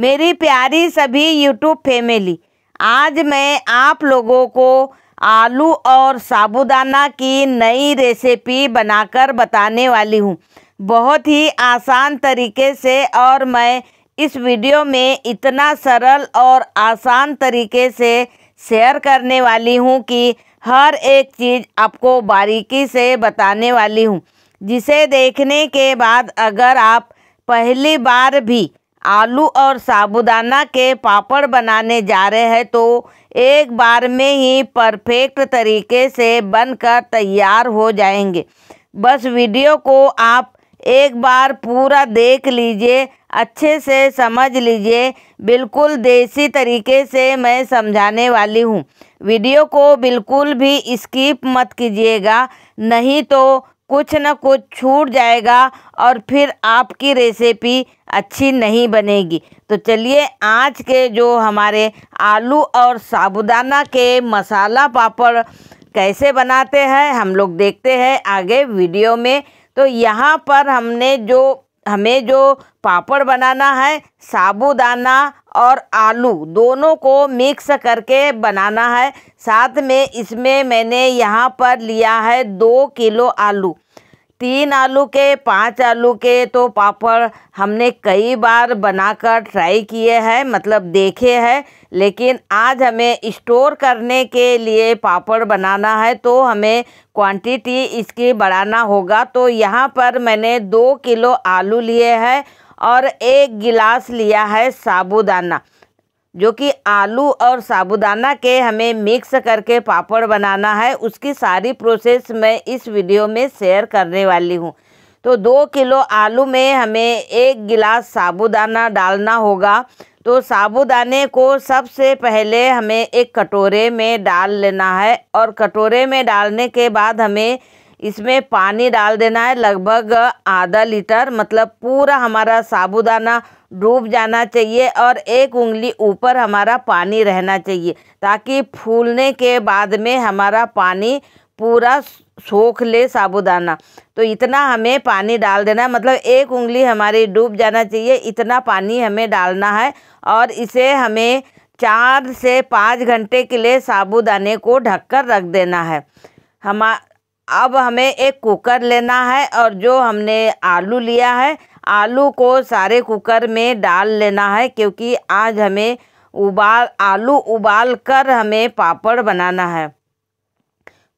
मेरी प्यारी सभी यूट्यूब फैमिली आज मैं आप लोगों को आलू और साबुदाना की नई रेसिपी बनाकर बताने वाली हूँ। बहुत ही आसान तरीके से और मैं इस वीडियो में इतना सरल और आसान तरीके से शेयर करने वाली हूँ कि हर एक चीज़ आपको बारीकी से बताने वाली हूँ। जिसे देखने के बाद अगर आप पहली बार भी आलू और साबुदाना के पापड़ बनाने जा रहे हैं तो एक बार में ही परफेक्ट तरीके से बनकर तैयार हो जाएँगे। बस वीडियो को आप एक बार पूरा देख लीजिए, अच्छे से समझ लीजिए। बिल्कुल देसी तरीके से मैं समझाने वाली हूँ। वीडियो को बिल्कुल भी स्किप मत कीजिएगा, नहीं तो कुछ न कुछ छूट जाएगा और फिर आपकी रेसिपी अच्छी नहीं बनेगी। तो चलिए आज के जो हमारे आलू और साबुदाना के मसाला पापड़ कैसे बनाते हैं, हम लोग देखते हैं आगे वीडियो में। तो यहाँ पर हमने जो, हमें जो पापड़ बनाना है, साबुदाना और आलू, दोनों को मिक्स करके बनाना है। साथ में इसमें मैंने यहाँ पर लिया है दो किलो आलू। तीन आलू के, पाँच आलू के तो पापड़ हमने कई बार बनाकर ट्राई किए हैं मतलब देखे हैं, लेकिन आज हमें स्टोर करने के लिए पापड़ बनाना है तो हमें क्वांटिटी इसकी बढ़ाना होगा। तो यहाँ पर मैंने दो किलो आलू लिए हैं और एक गिलास लिया है साबुदाना। जो कि आलू और साबुदाना के हमें मिक्स करके पापड़ बनाना है, उसकी सारी प्रोसेस मैं इस वीडियो में शेयर करने वाली हूँ। तो दो किलो आलू में हमें एक गिलास साबुदाना डालना होगा। तो साबुदाने को सबसे पहले हमें एक कटोरे में डाल लेना है और कटोरे में डालने के बाद हमें इसमें पानी डाल देना है, लगभग आधा लीटर मतलब पूरा हमारा साबुदाना डूब जाना चाहिए और एक उंगली ऊपर हमारा पानी रहना चाहिए, ताकि फूलने के बाद में हमारा पानी पूरा सोख ले साबुदाना। तो इतना हमें पानी डाल देना है मतलब एक उंगली हमारी डूब जाना चाहिए, इतना पानी हमें डालना है और इसे हमें चार से पाँच घंटे के लिए साबुदाने को ढककर रख देना है। हम अब हमें एक कुकर लेना है और जो हमने आलू लिया है, आलू को सारे कुकर में डाल लेना है क्योंकि आज हमें उबाल, आलू उबाल कर हमें पापड़ बनाना है।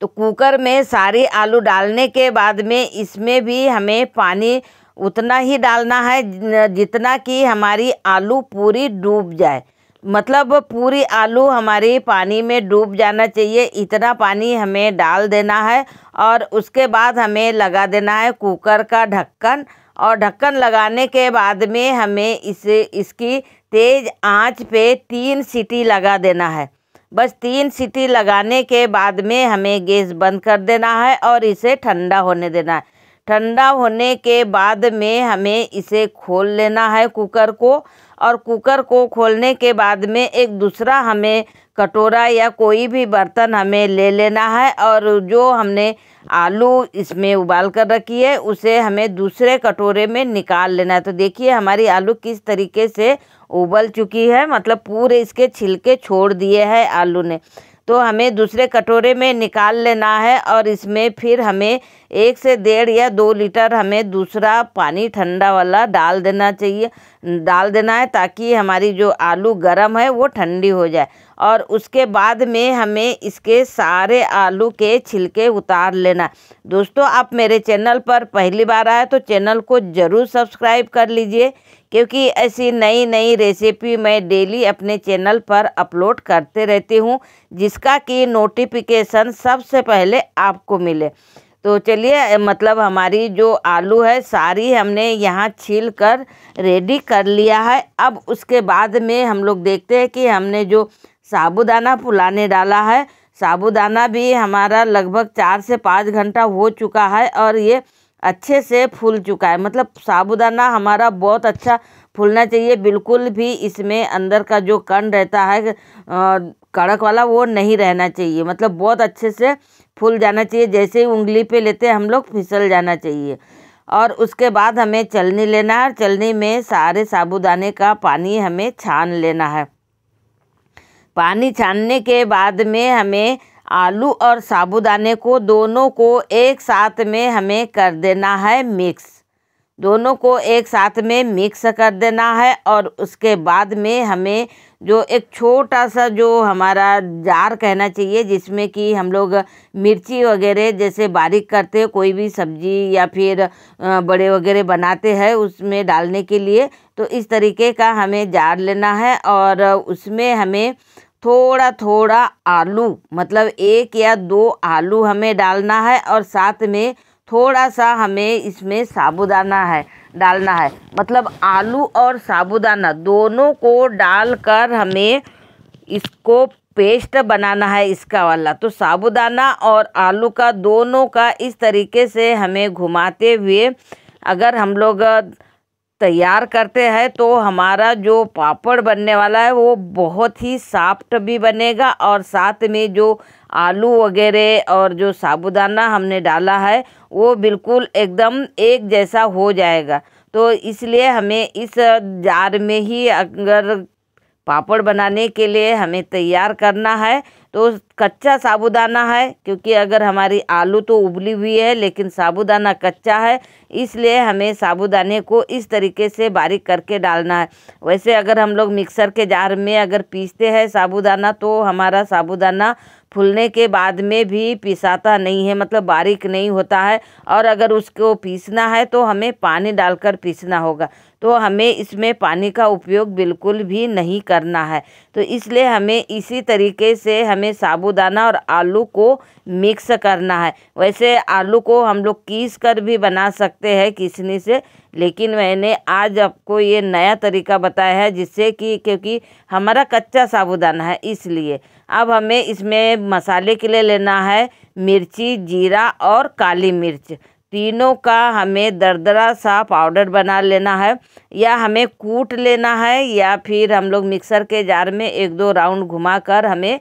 तो कुकर में सारी आलू डालने के बाद में इसमें भी हमें पानी उतना ही डालना है जितना कि हमारी आलू पूरी डूब जाए। मतलब पूरी आलू हमारी पानी में डूब जाना चाहिए। इतना पानी हमें डाल देना है और उसके बाद हमें लगा देना है कुकर का ढक्कन। और ढक्कन लगाने के बाद में हमें इसे, इसकी तेज़ आँच पे तीन सीटी लगा देना है। बस तीन सीटी लगाने के बाद में हमें गैस बंद कर देना है और इसे ठंडा होने देना है। ठंडा होने के बाद में हमें इसे खोल लेना है कुकर को और कुकर को खोलने के बाद में एक दूसरा हमें कटोरा या कोई भी बर्तन हमें ले लेना है और जो हमने आलू इसमें उबाल कर रखी है, उसे हमें दूसरे कटोरे में निकाल लेना है। तो देखिए, हमारी आलू किस तरीके से उबल चुकी है मतलब पूरे इसके छिलके छोड़ दिए हैं आलू ने। तो हमें दूसरे कटोरे में निकाल लेना है और इसमें फिर हमें एक से डेढ़ या दो लीटर हमें दूसरा पानी ठंडा वाला डाल देना चाहिए, डाल देना है ताकि हमारी जो आलू गर्म है वो ठंडी हो जाए। और उसके बाद में हमें इसके सारे आलू के छिलके उतार लेना। दोस्तों, आप मेरे चैनल पर पहली बार आए तो चैनल को ज़रूर सब्सक्राइब कर लीजिए। क्योंकि ऐसी नई नई रेसिपी मैं डेली अपने चैनल पर अपलोड करते रहती हूँ, जिसका कि नोटिफिकेशन सबसे पहले आपको मिले। तो चलिए मतलब हमारी जो आलू है, सारी हमने यहाँ छील कर रेडी कर लिया है। अब उसके बाद में हम लोग देखते हैं कि हमने जो साबुदाना फुलाने डाला है, साबुदाना भी हमारा लगभग चार से पाँच घंटा हो चुका है और ये अच्छे से फूल चुका है। मतलब साबुदाना हमारा बहुत अच्छा फूलना चाहिए। बिल्कुल भी इसमें अंदर का जो कण रहता है कड़क वाला वो नहीं रहना चाहिए। मतलब बहुत अच्छे से फूल जाना चाहिए। जैसे ही उंगली पे लेते हैं हम लोग, फिसल जाना चाहिए। और उसके बाद हमें चलनी लेना है चलनी में सारे साबुदाने का पानी हमें छान लेना है। पानी छानने के बाद में हमें आलू और साबुदाने को दोनों को एक साथ में हमें कर देना है मिक्स। दोनों को एक साथ में मिक्स कर देना है और उसके बाद में हमें जो एक छोटा सा जो हमारा जार कहना चाहिए, जिसमें कि हम लोग मिर्ची वगैरह जैसे बारीक करते हैं, कोई भी सब्ज़ी या फिर बड़े वगैरह बनाते हैं, उसमें डालने के लिए तो इस तरीके का हमें जार लेना है और उसमें हमें थोड़ा थोड़ा आलू मतलब एक या दो आलू हमें डालना है और साथ में थोड़ा सा हमें इसमें साबुदाना है, डालना है। मतलब आलू और साबुदाना दोनों को डालकर हमें इसको पेस्ट बनाना है इसका वाला। तो साबुदाना और आलू का दोनों का इस तरीके से हमें घुमाते हुए अगर हम लोग तैयार करते हैं तो हमारा जो पापड़ बनने वाला है, वो बहुत ही सॉफ्ट भी बनेगा और साथ में जो आलू वगैरह और जो साबुदाना हमने डाला है, वो बिल्कुल एकदम एक जैसा हो जाएगा। तो इसलिए हमें इस जार में ही अगर पापड़ बनाने के लिए हमें तैयार करना है तो कच्चा साबूदाना है, क्योंकि अगर हमारी आलू तो उबली हुई है, लेकिन साबूदाना कच्चा है, इसलिए हमें साबूदाने को इस तरीके से बारीक करके डालना है। वैसे अगर हम लोग मिक्सर के जार में अगर पीसते हैं साबूदाना तो हमारा साबूदाना फूलने के बाद में भी पिसाता नहीं है मतलब बारीक नहीं होता है, और अगर उसको पीसना है तो हमें पानी डालकर पीसना होगा। तो हमें इसमें पानी का उपयोग बिल्कुल भी नहीं करना है। तो इसलिए हमें इसी तरीके से हमें साबुदाना और आलू को मिक्स करना है। वैसे आलू को हम लोग कीस कर भी बना सकते हैं किसनी से, लेकिन मैंने आज आपको ये नया तरीका बताया है जिससे कि, क्योंकि हमारा कच्चा साबुदाना है इसलिए। अब हमें इसमें मसाले के लिए लेना है मिर्ची, जीरा और काली मिर्च। तीनों का हमें दरदरा सा पाउडर बना लेना है, या हमें कूट लेना है, या फिर हम लोग मिक्सर के जार में एक दो राउंड घुमा कर हमें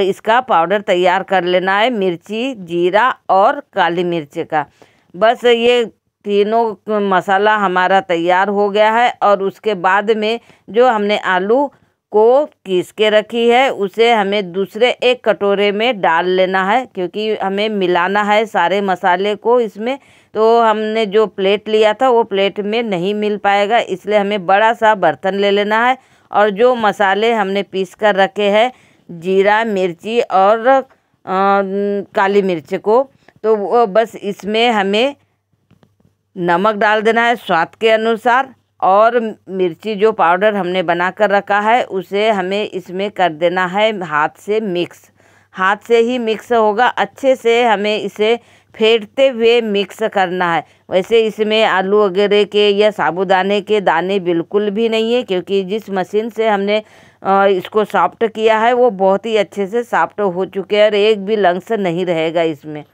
इसका पाउडर तैयार कर लेना है, मिर्ची, जीरा और काली मिर्च का। बस ये तीनों मसाला हमारा तैयार हो गया है, और उसके बाद में जो हमने आलू को पीस के रखी है उसे हमें दूसरे एक कटोरे में डाल लेना है क्योंकि हमें मिलाना है सारे मसाले को इसमें। तो हमने जो प्लेट लिया था वो प्लेट में नहीं मिल पाएगा इसलिए हमें बड़ा सा बर्तन ले लेना है। और जो मसाले हमने पीस कर रखे हैं जीरा मिर्ची और आ, काली मिर्च को तो वो बस इसमें हमें नमक डाल देना है स्वाद के अनुसार। और मिर्ची जो पाउडर हमने बना कर रखा है, उसे हमें इसमें कर देना है हाथ से मिक्स। हाथ से ही मिक्स होगा, अच्छे से हमें इसे फेंटते हुए मिक्स करना है। वैसे इसमें आलू वगैरह के या साबुदाने के दाने बिल्कुल भी नहीं है, क्योंकि जिस मशीन से हमने इसको सॉफ्ट किया है, वो बहुत ही अच्छे से सॉफ्ट हो चुके हैं और एक भी लंग्स नहीं रहेगा इसमें।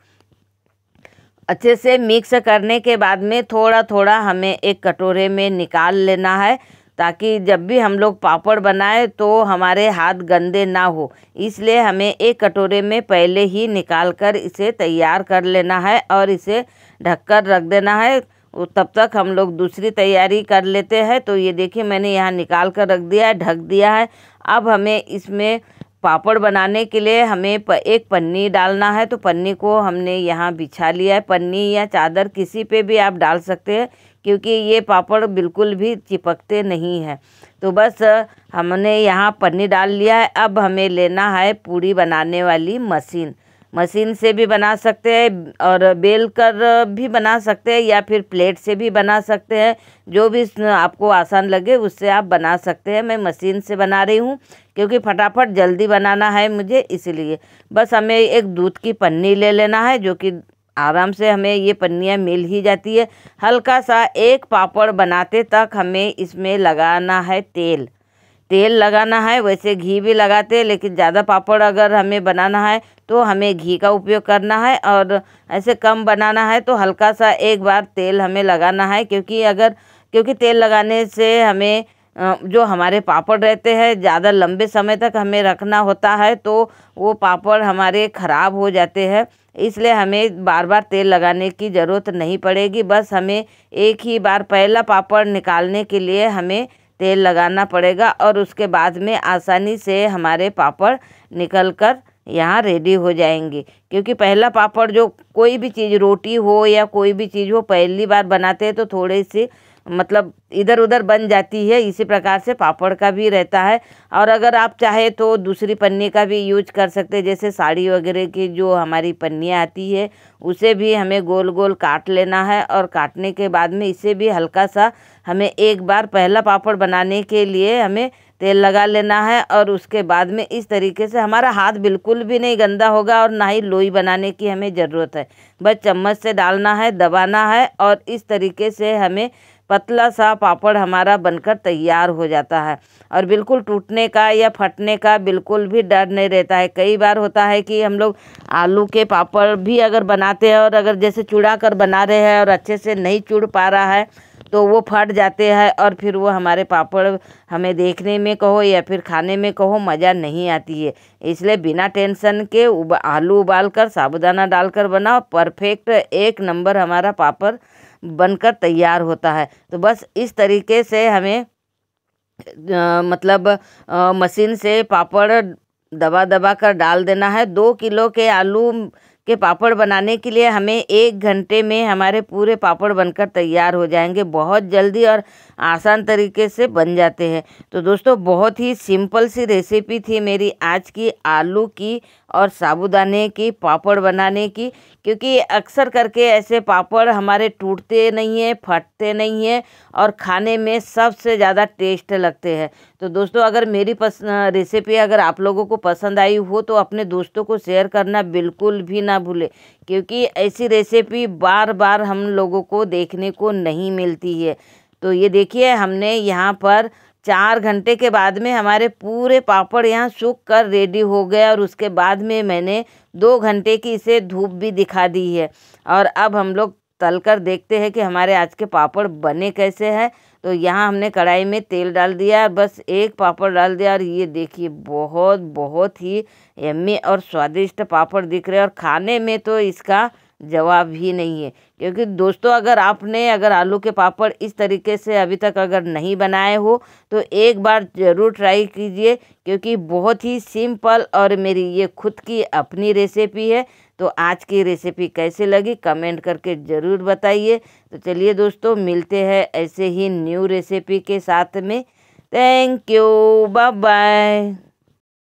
अच्छे से मिक्स करने के बाद में थोड़ा थोड़ा हमें एक कटोरे में निकाल लेना है, ताकि जब भी हम लोग पापड़ बनाए तो हमारे हाथ गंदे ना हो। इसलिए हमें एक कटोरे में पहले ही निकाल कर इसे तैयार कर लेना है और इसे ढककर रख देना है। तब तक हम लोग दूसरी तैयारी कर लेते हैं। तो ये देखिए मैंने यहाँ निकाल कर रख दिया है, ढक दिया है। अब हमें इसमें पापड़ बनाने के लिए हमें प, एक पन्नी डालना है तो पन्नी को हमने यहाँ बिछा लिया है। पन्नी या चादर किसी पे भी आप डाल सकते हैं क्योंकि ये पापड़ बिल्कुल भी चिपकते नहीं हैं। तो बस हमने यहाँ पन्नी डाल लिया है। अब हमें लेना है पूड़ी बनाने वाली मशीन। मशीन से भी बना सकते हैं और बेल कर भी बना सकते हैं या फिर प्लेट से भी बना सकते हैं। जो भी आपको आसान लगे, उससे आप बना सकते हैं। मैं मशीन से बना रही हूँ, क्योंकि फटाफट जल्दी बनाना है मुझे, इसलिए। बस हमें एक दूध की पन्नी ले लेना है, जो कि आराम से हमें ये पन्नियाँ मिल ही जाती है। हल्का सा एक पापड़ बनाते तक हमें इसमें लगाना है तेल। तेल लगाना है, वैसे घी भी लगाते हैं, लेकिन ज़्यादा पापड़ अगर हमें बनाना है तो हमें घी का उपयोग करना है और ऐसे कम बनाना है तो हल्का सा एक बार तेल हमें लगाना है, क्योंकि अगर, क्योंकि तेल लगाने से हमें जो हमारे पापड़ रहते हैं, ज़्यादा लंबे समय तक हमें रखना होता है तो वो पापड़ हमारे ख़राब हो जाते हैं, इसलिए हमें बार बार तेल लगाने की ज़रूरत नहीं पड़ेगी, बस हमें एक ही बार पहला पापड़ निकालने के लिए हमें तेल लगाना पड़ेगा और उसके बाद में आसानी से हमारे पापड़ निकल कर यहाँ रेडी हो जाएँगे। क्योंकि पहला पापड़ जो कोई भी चीज़ रोटी हो या कोई भी चीज़ हो, पहली बार बनाते हैं तो थोड़े सी मतलब इधर उधर बन जाती है, इसी प्रकार से पापड़ का भी रहता है। और अगर आप चाहे तो दूसरी पन्नी का भी यूज़ कर सकते हैं, जैसे साड़ी वगैरह की जो हमारी पन्नियाँ आती है, उसे भी हमें गोल गोल काट लेना है और काटने के बाद में इसे भी हल्का सा हमें एक बार पहला पापड़ बनाने के लिए हमें तेल लगा लेना है और उसके बाद में इस तरीके से हमारा हाथ बिल्कुल भी नहीं गंदा होगा और ना ही लोई बनाने की हमें ज़रूरत है। बस चम्मच से डालना है, दबाना है और इस तरीके से हमें पतला सा पापड़ हमारा बनकर तैयार हो जाता है। और बिल्कुल टूटने का या फटने का बिल्कुल भी डर नहीं रहता है। कई बार होता है कि हम लोग आलू के पापड़ भी अगर बनाते हैं और अगर जैसे चुड़ा कर बना रहे हैं और अच्छे से नहीं चुड़ पा रहा है तो वो फट जाते हैं और फिर वो हमारे पापड़ हमें देखने में कहो या फिर खाने में कहो मज़ा नहीं आती है। इसलिए बिना टेंशन के उब, आलू उबाल कर साबुदाना डालकर बनाओ। परफेक्ट एक नंबर हमारा पापड़ बनकर तैयार होता है। तो बस इस तरीके से हमें आ, मतलब आ, मशीन से पापड़ दबा दबा कर डाल देना है। दो किलो के आलू के पापड़ बनाने के लिए हमें एक घंटे में हमारे पूरे पापड़ बनकर तैयार हो जाएँगे। बहुत जल्दी और आसान तरीके से बन जाते हैं। तो दोस्तों बहुत ही सिंपल सी रेसिपी थी मेरी आज की आलू की और साबुदाने की, पापड़ बनाने की, क्योंकि अक्सर करके ऐसे पापड़ हमारे टूटते नहीं हैं, फटते नहीं हैं और खाने में सबसे ज़्यादा टेस्ट लगते हैं। तो दोस्तों, अगर मेरी पस रेसिपी अगर आप लोगों को पसंद आई हो तो अपने दोस्तों को शेयर करना बिल्कुल भी ना भूलें, क्योंकि ऐसी रेसिपी बार बार हम लोगों को देखने को नहीं मिलती है। तो ये देखिए, हमने यहाँ पर चार घंटे के बाद में हमारे पूरे पापड़ यहाँ सूख कर रेडी हो गए और उसके बाद में मैंने दो घंटे की इसे धूप भी दिखा दी है। और अब हम लोग तल कर देखते हैं कि हमारे आज के पापड़ बने कैसे हैं। तो यहाँ हमने कढ़ाई में तेल डाल दिया बस एक पापड़ डाल दिया और ये देखिए, बहुत बहुत ही यम्मी और स्वादिष्ट पापड़ दिख रहे हैं। और खाने में तो इसका जवाब ही नहीं है। क्योंकि दोस्तों, अगर आपने, अगर आलू के पापड़ इस तरीके से अभी तक अगर नहीं बनाए हो तो एक बार ज़रूर ट्राई कीजिए, क्योंकि बहुत ही सिंपल और मेरी ये खुद की अपनी रेसिपी है। तो आज की रेसिपी कैसे लगी, कमेंट करके ज़रूर बताइए। तो चलिए दोस्तों, मिलते हैं ऐसे ही न्यू रेसिपी के साथ में। Thank you bye